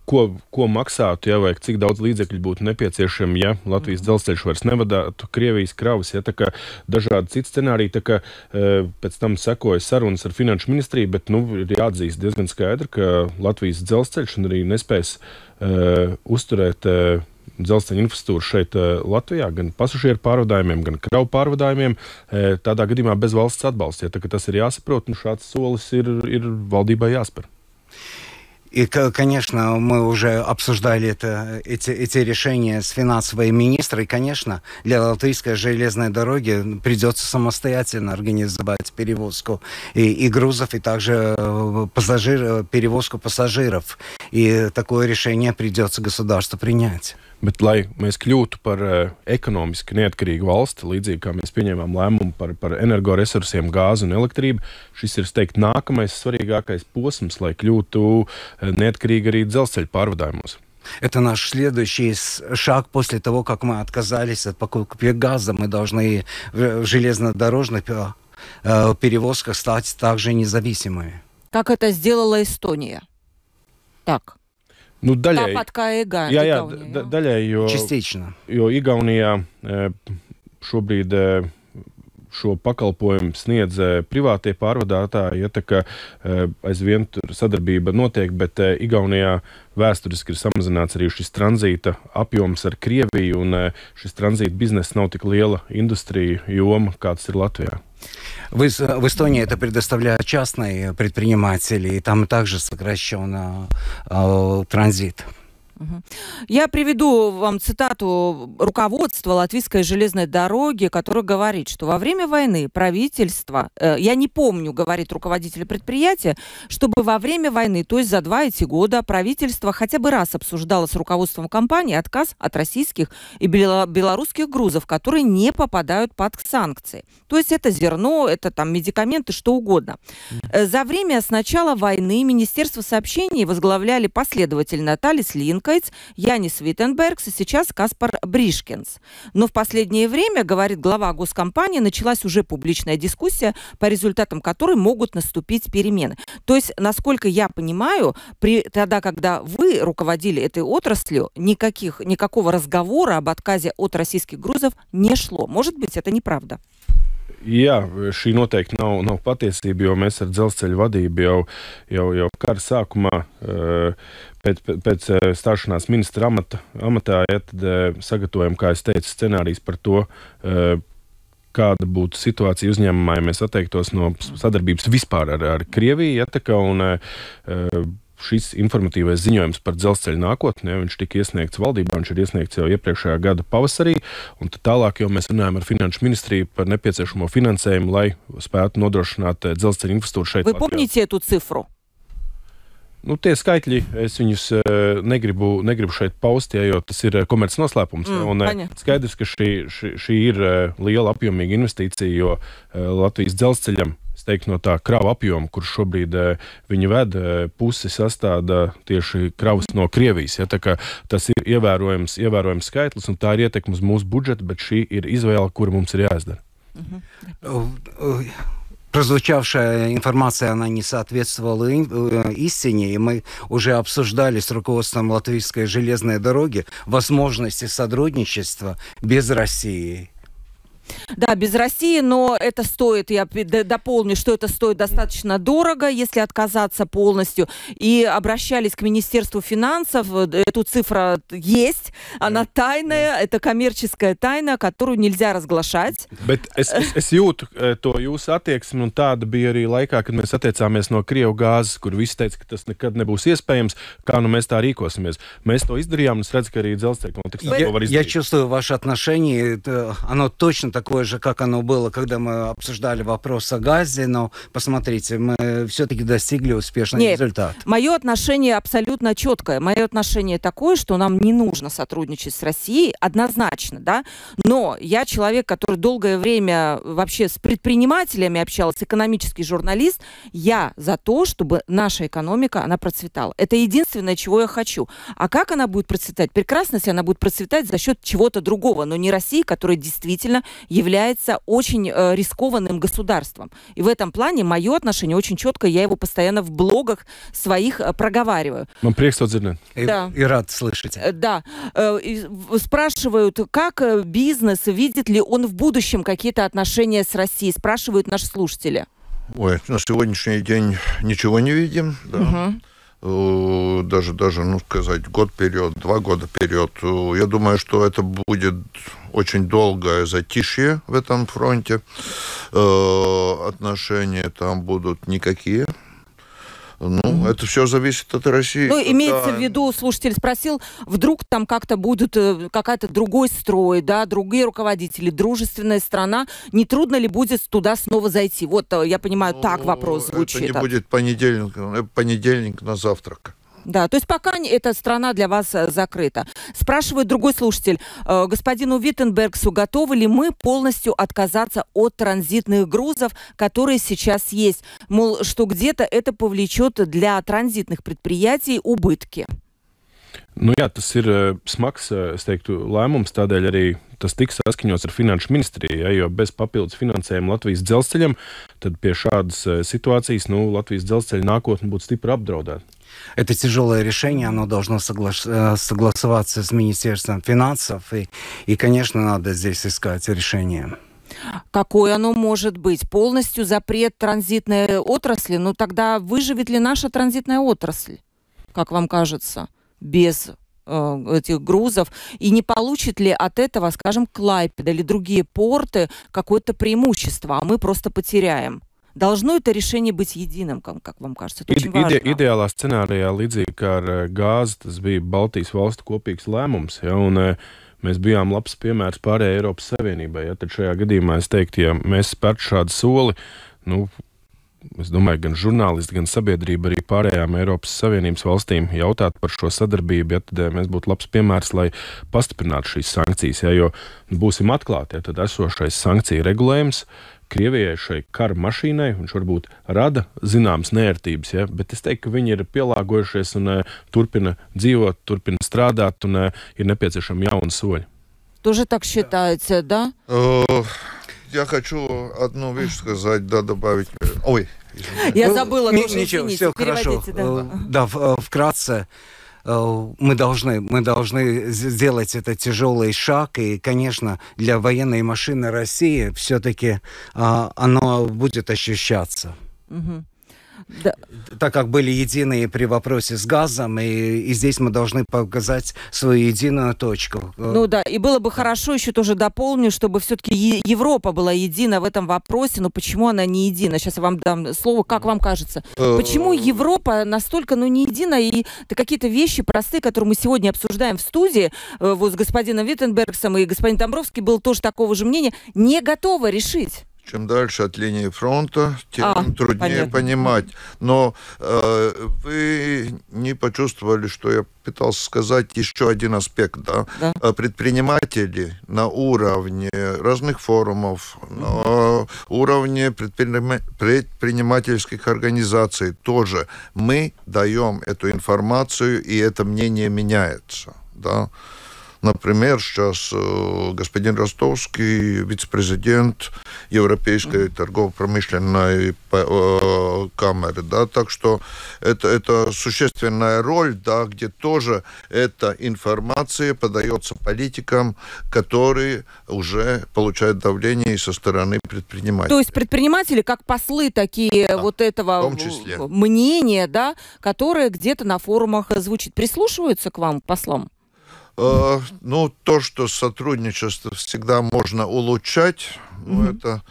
ko, ko maksātu, ja, vai cik daudz līdzekļu būtu nepieciešami, ja Latvijas dzelzceļš vairs nevadātu Krievijas kravas. Ja, dažādi citi scenāriji. Tā kā, e, pēc tam sekoja sarunas ar Finanšu ministriju, bet nu, ir jāatzīst diezgan skaidri, ka Latvijas dzelzceļš arī nespēs uh, uzturēt. Uh, dzelzceļa infrastruktūru šeit, Latvijā, gan pasažieru pārvadājumiem, gan kravu pārvadājumiem, tādā gadījumā bez valsts atbalsta. Ja, tā, tas ir jāsaprot, un šāds solis ir, ir valdībai jāspēr. И, конечно, мы уже обсуждали это, эти, эти решения с финансовой министром. И, конечно, для Латвийской железной дороги придется самостоятельно организовать перевозку и, и грузов, и также э, пассажир, перевозку пассажиров. И такое решение придется государству принять. Bet, lai mēs kļūtu par uh, ekonomiski neatkarīgu valsti, līdzīgi kā mēs pieņēmām lēmumu par, par energoresursiem, gāzi un elektrību, šis ir teikt, nākamais svarīgākais posms, lai kļūtu uh, neatkarīgi arī dzelzceļa pārvadājumos. Это наш следующий шаг после того, как мы отказались от покупки газа. Мы должны в железнодорожных э, перевозках стать также независимыми. Как это сделала Эстония? Так. Nu, daļai, Tāpat kā Ega, jā, jā, Igaunijā. Jā, daļai, jo, Čistīčina. jo Igaunijā e, šobrīd e, šo pakalpojumu sniedz e, privātie pārvadātāji, ja tā kā aizvien tur sadarbība notiek, bet Igaunijā vēsturiski ir samazināts arī šis tranzīta apjoms ar Krieviju, un šis tranzīta bizness nav tik liela industrija joma, kāds ir Latvijā. В, в Эстонии это предоставляют частные предприниматели, и там также сокращен э, транзит. Я приведу вам цитату руководства Латвийской железной дороги, которое говорит, что во время войны правительство, э, я не помню, говорит руководитель предприятия, чтобы во время войны, то есть за два эти года, правительство хотя бы раз обсуждало с руководством компании отказ от российских и белорусских грузов, которые не попадают под санкции. То есть это зерно, это там медикаменты, что угодно. Э, за время с начала войны Министерство сообщений возглавляли последовательно Талис Линк, Кайтс, Янис Виттенбергс и сейчас Каспар Бришкинс. Но в последнее время, говорит глава госкомпании, началась уже публичная дискуссия, по результатам которой могут наступить перемены. То есть, насколько я понимаю, при, тогда, когда вы руководили этой отраслью, никаких, никакого разговора об отказе от российских грузов не шло. Может быть, это неправда? Jā, šī noteikti nav, nav patiesība, jo mēs ar dzelzceļa vadību jau, jau, jau kara sākumā, pēc, pēc stāšanās ministra amata, amatā, ja, tad sagatavojam, kā es teicu, scenārijus par to, kāda būtu situācija uzņēmumā, ja mēs atteiktos no sadarbības vispār ar, ar Krieviju. Ja, kā, un, šis informatīvais ziņojums par dzelzceļa nākotni, ja, viņš tika iesniegts valdībā, viņš ir iesniegts jau iepriekšējā gada pavasarī, un tālāk jau mēs runājam ar Finanšu ministriju par nepieciešamo finansējumu, lai spētu nodrošināt eh, dzelzceļa infrastruktūru šeit. Vai pamnīcie tu cifru? Nu, tie skaitļi, es viņus eh, negribu, negribu šeit paust, ja, jo tas ir eh, komerces noslēpums. Mm, un, paņa. skaidrs, ka šī, šī, šī ir liela apjomīga investīcija, jo Latvijas dzelzceļam teiktu, no tā krava apjoma, kurš šobrīd eh, viņi ved, eh, pusi sastāda tieši kravas no Krievijas. Ja, tas ir ievērojams, ievērojams skaitlis, un tā ir ietekme uz mūsu budžetu, bet šī ir izvēle, kura mums ir jāizdara. Uh-huh. прозвучавшая информация, она не соответствовала истине, и мы уже обсуждали с руководством Латвийской железной дороги возможности сотрудничества без России. Да, без России, но это стоит, я дополню, что это стоит достаточно дорого, если отказаться полностью. И обращались к Министерству финансов, эту цифра есть, она тайная, это коммерческая тайна, которую нельзя разглашать. Bet es, es, es jūtu to jūsu attieksmi, un tāda bija arī laikā, kad mēs atteicāmies no Krievu gāzes, kur visi teica, ka tas nekad nebūs iespējams, kā nu mēs tā rīkosimies. Mēs to izdarījām, un es redzu, ka arī dzelzceļa kontekstā to var izdarīt. Я чувствую ваше отношение, оно точно такое же, как оно было, когда мы обсуждали вопрос о газе, но посмотрите, мы все-таки достигли успешного Нет, результата. Мое отношение абсолютно четкое. Мое отношение такое, что нам не нужно сотрудничать с Россией, однозначно, да, но я человек, который долгое время вообще с предпринимателями общался, экономический журналист, я за то, чтобы наша экономика, она процветала. Это единственное, чего я хочу. А как она будет процветать? Прекрасно, если она будет процветать за счет чего-то другого, но не России, которая действительно является очень э, рискованным государством. И в этом плане мое отношение очень четкое, я его постоянно в блогах своих э, проговариваю. Man prieks to Да. И, и рад слышать. Э, да. Э, спрашивают, как э, бизнес, видит ли он в будущем какие-то отношения с Россией, спрашивают наши слушатели. Ой, на сегодняшний день ничего не видим. Да. Угу даже, даже, ну, сказать, год вперед, два года вперед. Я думаю, что это будет очень долгое затишье в этом фронте. Отношения там будут никакие. Ну, mm это все зависит от России. Ну, имеется да. в виду, слушатель спросил, вдруг там как-то будет э, какая-то другой строй, да, другие руководители, дружественная страна, не трудно ли будет туда снова зайти? Вот, э, я понимаю, ну, так вопрос звучит. Это не будет понедельник, э, понедельник на завтрак. Да, то есть пока эта страна для вас э, закрыта. Спрашивает другой слушатель, э, господину Виттенбергсу, готовы ли мы полностью отказаться от транзитных грузов, которые сейчас есть? Мол, что где-то это повлечет для транзитных предприятий убытки. Nu, jā, tas ir smags, teiktu, lēmums. Tādēļ arī tas tiks saskaņots ar Finanšu ministriju. Ja, jo без papildus finansējuma Latvijas dzelzceļam, tad pie šādas situācijas nu, Latvijas dzelzceļa nākotne būtu stipri apdraudēta. Это тяжелое решение, оно должно согла- э, согласоваться с Министерством финансов, и, и, конечно, надо здесь искать решение. Какое оно может быть? Полностью запрет транзитной отрасли? Ну тогда выживет ли наша транзитная отрасль, как вам кажется, без э, этих грузов, и не получит ли от этого, скажем, Клайпеда или другие порты какое-то преимущество, а мы просто потеряем? Должно это решение быть единым, как, как вам кажется? Это очень Ide, ideālā scenārijā, līdzīgi kā ar eh, gāzi, tas bija Baltijas valstu kopīgs lēmums. Ja, un, eh, Mēs bijām labs piemērs pārējai Eiropas Savienībai. Ja, tad šajā gadījumā es teiktu, ja mēs spērtu šādu soli, nu, es domāju, gan žurnālisti, gan sabiedrība arī pārējām Eiropas Savienības valstīm jautātu par šo sadarbību, ja tad eh, mēs būtu labs piemērs, lai pastiprinātu šīs sankcijas. Ja, jo būsim atklāti, ja tad esošais sankciju regulējums Krievijai šai kara mašīnai, viņš varbūt rada zināmas nērtības, ja? bet es teiktu, ka viņi ir pielāgojušies un uh, turpina dzīvot, turpina strādāt un uh, ir nepieciešami jauni soļi. Тоже так считаете, да? Я хочу одну вещь сказать, да, добавить. Ой, извините. Я забыла, тоже, Ничего, извините, все хорошо. Да, да вкратце. Э, мы должны, мы должны сделать этот тяжелый шаг, и, конечно, для военной машины России все-таки а, оно будет ощущаться. Угу. Да. Так как были единые при вопросе с газом, и, и здесь мы должны показать свою единую точку. Ну да, и было бы хорошо еще тоже дополню, чтобы все-таки Европа была едина в этом вопросе, но почему она не едина? Сейчас я вам дам слово, как вам кажется? Почему Европа настолько, ну, не едина, и какие-то вещи простые, которые мы сегодня обсуждаем в студии, э, вот с господином Виттенбергсом и господин Домбровский был тоже такого же мнения, не готова решить? Чем дальше от линии фронта, тем а, труднее понятно. понимать. Но э, вы не почувствовали, что я пытался сказать еще один аспект. Да? Да. Э, предприниматели на уровне разных форумов, mm-hmm. на уровне предпринима- предпринимательских организаций тоже мы даем эту информацию, и это мнение меняется. Да? Например, сейчас э, господин Ростовский, вице-президент Европейской торгово-промышленной э, камеры, да, так что это, это существенная роль, да, где тоже эта информация подается политикам, которые уже получают давление и со стороны предпринимателей. То есть предприниматели как послы такие да, вот этого мнения, да, которое где-то на форумах звучит, прислушиваются к вам, послам? Э, ну, то, что сотрудничество всегда можно улучшать, ну, угу. это,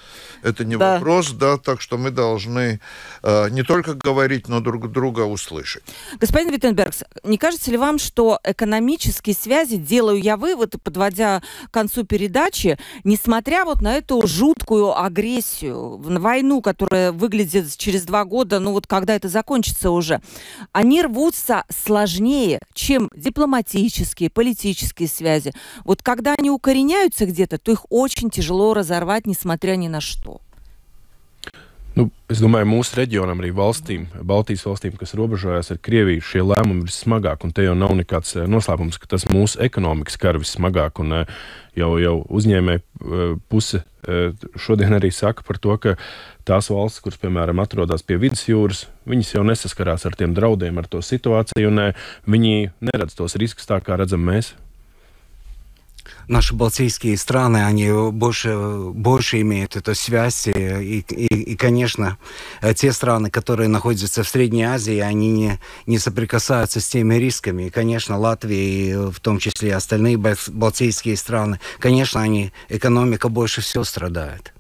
это не да. вопрос, да, так что мы должны э, не только говорить, но друг друга услышать. Господин Виттенбергс, не кажется ли вам, что экономические связи, делаю я вывод, подводя к концу передачи, несмотря вот на эту жуткую агрессию, на войну, которая выглядит через два года, ну вот когда это закончится уже, они рвутся сложнее, чем дипломатические, политические связи. Вот когда они укореняются где-то, то их очень тяжело разорвать nесмотря ни на что. Nu, es domāju, mūsu reģionam, arī valstīm, Baltijas valstīm, kas robežojas ar Krieviju, šie lēmumi ir smagāk. Un te jau nav nekāds eh, noslēpums, ka tas mūsu ekonomikas kar vismagāk. Un eh, jau, jau uzņēmēji eh, puse šodien arī saka par to, ka tās valstis, kuras, piemēram, atrodas pie vidusjūras, viņas jau nesaskarās ar tiem draudiem, ar to situāciju, un viņi neredz tos riskus tā, kā redzam mēs. Наши балтийские страны, они больше, больше имеют эту связь. И, и, и, конечно, те страны, которые находятся в Средней Азии, они не, не соприкасаются с теми рисками. И, конечно, Латвия, и в том числе остальные балтийские страны, конечно, они, экономика больше всего страдает.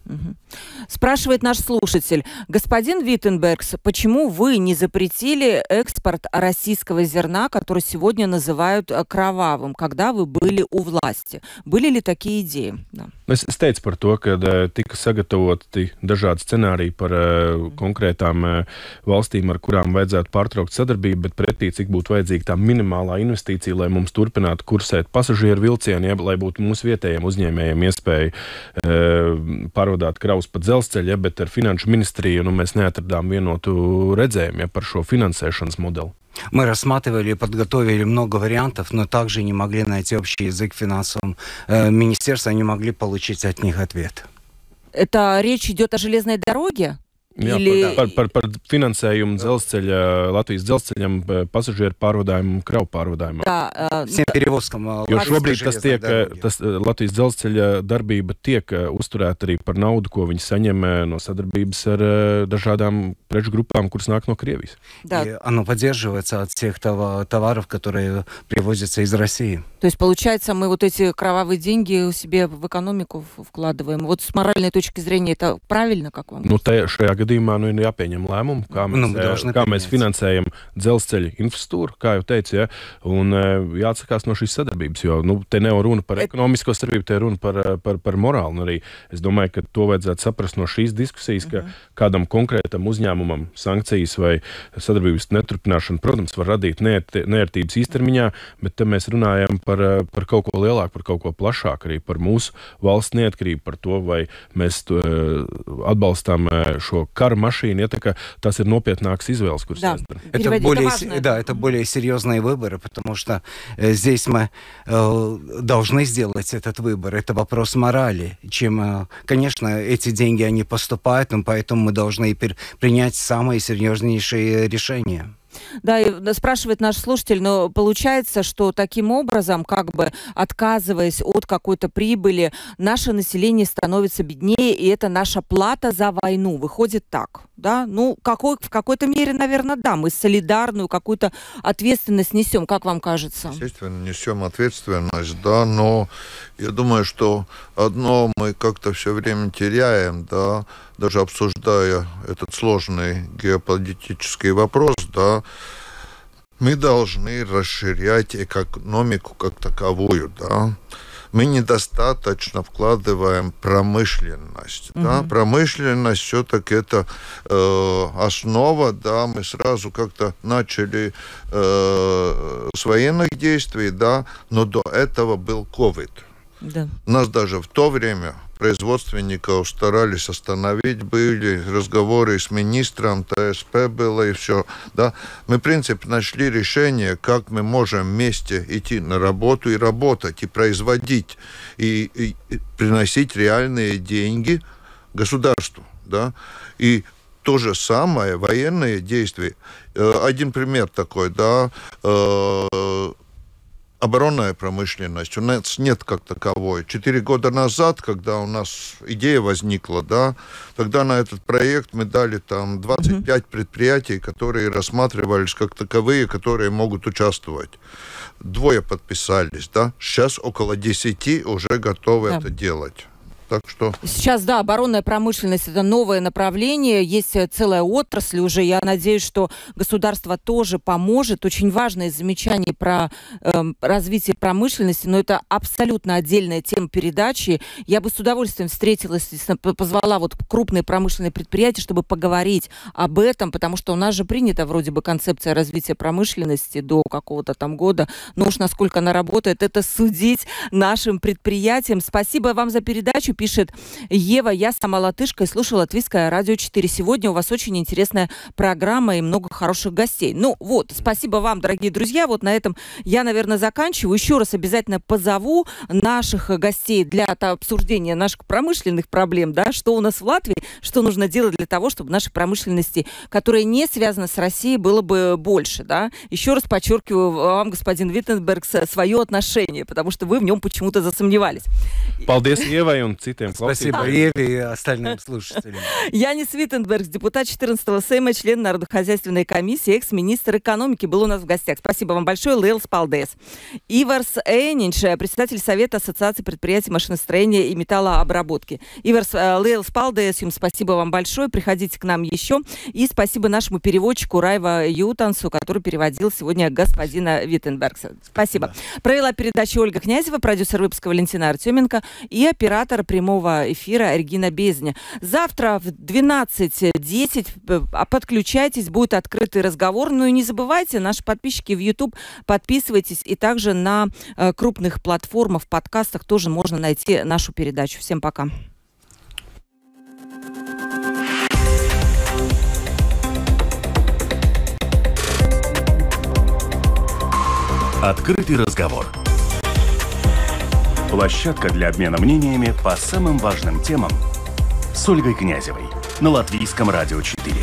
Спрашивает наш слушатель. Господин Виттенбергс, почему вы не запретили экспорт российского зерна, который сегодня называют э, кровавым, когда вы были у власти? Были ли такие идеи? Да. Es, es teicu par to, ka uh, tika sagatavoti dažādi scenāriji par uh, konkrētām uh, valstīm, ar kurām vajadzētu pārtraukt sadarbību, bet pretī cik būtu vajadzīga tā minimālā investīcija, lai mums turpinātu kursēt pasažieru vilcieni, ja, lai būtu mūsu vietējiem uzņēmējiem iespēja uh, pārvadāt kravus pa dzelzceļu, ja, bet ar finanšu ministriju nu, mēs neatradām vienotu redzējumu ja, par šo finansēšanas modeli. Мы рассматривали и подготовили много вариантов, но также не могли найти общий язык в финансовом э, министерстве, не могли получить от них ответ. Это речь идет о железной дороге? Jā, Или... par, par, par finansējumu dzelzceļa, Latvijas dzelzceļam, pasažieru pārvadājumu, kravu pārvadājumu. Jā, Всем перевозкам. Jo šobrīd tas tiek, tas Latvijas dzelzceļa darbība tiek uzturēta arī par naudu, ko viņi saņem no sadarbības ar dažādām preču группам, kuras нāk no Krievijas. Да. И оно поддерживается от всех товаров, которые привозятся из России. То есть, получается, мы вот эти кровавые деньги себе в экономику вкладываем. Вот с моральной точки зрения это правильно, как вам? Nu, te, šajā gadījumā nu, ir jāpieņem lēmumu, kā mēs, nu, kā mēs finansējam dzelzceļa infrastruktūru, kā jau teicu, ja, un jāatsakās no šīs sadarbības, jo nu, te nav runa par ekonomisko starpību, te ir runa par, par, par morālu. Un arī es domāju, ka to vajadzētu saprast no šīs diskusijas, ka uh mhm. -huh. kādam konkrētam uzņēmumam sankcijas vai sadarbības neturpināšana, protams, var radīt nērtības īstermiņā, bet te mēs runājam par, par kaut ko lielāku, par kaut ko plašāku, arī par mūsu valsts neatkarību, par to, vai mēs to, atbalstām šo kara mašīnu. Ja, tas ir nopietnāks izvēles, kuras да. это более, это да, это более серьезные выборы, потому что э, здесь мы э, должны сделать этот выбор. Это вопрос морали. Чем, э, конечно, эти деньги они поступают, но поэтому мы должны принять самые серьезнейшие решения. Да, и спрашивает наш слушатель, но получается, что таким образом, как бы отказываясь от какой-то прибыли, наше население становится беднее, и это наша плата за войну. Выходит так, да? Ну, какой, в какой-то мере, наверное, да, мы солидарную какую-то ответственность несем, как вам кажется? Естественно, несем ответственность, да, но я думаю, что одно мы как-то все время теряем, да, даже обсуждая этот сложный геополитический вопрос, да, мы должны расширять экономику как таковую, да. Мы недостаточно вкладываем промышленность, mm-hmm. да. Промышленность все-таки это э, основа, да. Мы сразу как-то начали э, с военных действий, да, но до этого был ковид. Да. Нас даже в то время производственников старались остановить, были разговоры с министром, ТСП было и все. Да? Мы, в принципе, нашли решение, как мы можем вместе идти на работу и работать, и производить, и, и приносить реальные деньги государству. Да? И то же самое, военные действия. Э, один пример такой, да, э, оборонная промышленность. У нас нет как таковой. Четыре года назад, когда у нас идея возникла, да, тогда на этот проект мы дали там 25 mm-hmm. предприятий, которые рассматривались как таковые, которые могут участвовать. Двое подписались, да. Сейчас около 10 уже готовы да. это делать. Так что... Сейчас, да, оборонная промышленность – это новое направление, есть э, целая отрасль уже. Я надеюсь, что государство тоже поможет. Очень важное замечание про э, развитие промышленности, но это абсолютно отдельная тема передачи. Я бы с удовольствием встретилась, позвала вот крупные промышленные предприятия, чтобы поговорить об этом, потому что у нас же принята вроде бы концепция развития промышленности до какого-то там года. Но уж насколько она работает, это судить нашим предприятиям. Спасибо вам за передачу пишет Ева, я сама латышка и слушала Латвийское радио 4. Сегодня у вас очень интересная программа и много хороших гостей. Ну вот, спасибо вам, дорогие друзья. Вот на этом я, наверное, заканчиваю. Еще раз обязательно позову наших гостей для обсуждения наших промышленных проблем, да, что у нас в Латвии, что нужно делать для того, чтобы нашей промышленности, которая не связана с Россией, было бы больше, да. Еще раз подчеркиваю вам, господин Виттенберг, свое отношение, потому что вы в нем почему-то засомневались. Paldies Ievai un citiem. Спасибо Еве и остальным слушателям. [laughs] Янис Виттенберг, депутат 14-го Сейма, член Народохозяйственной комиссии, экс-министр экономики, был у нас в гостях. Спасибо вам большое. Liels paldies. Иварс Эйнинч, председатель Совета Ассоциации предприятий машиностроения и металлообработки. Иварс э, Liels paldies, им спасибо вам большое. Приходите к нам еще. И спасибо нашему переводчику Райва Ютансу, который переводил сегодня господина Виттенбергса. Спасибо. Да. Провела передачу Ольга Князева, продюсер выпуска Валентина Артеменко и оператор прямого эфира Регина Безня. Завтра в 12.10 э, подключайтесь, будет открытый разговор. Ну и не забывайте, наши подписчики в YouTube, подписывайтесь. И также на э, крупных платформах, подкастах тоже можно найти нашу передачу. Всем пока. Открытый разговор. Площадка для обмена мнениями по самым важным темам с Ольгой Князевой на Латвийском радио 4.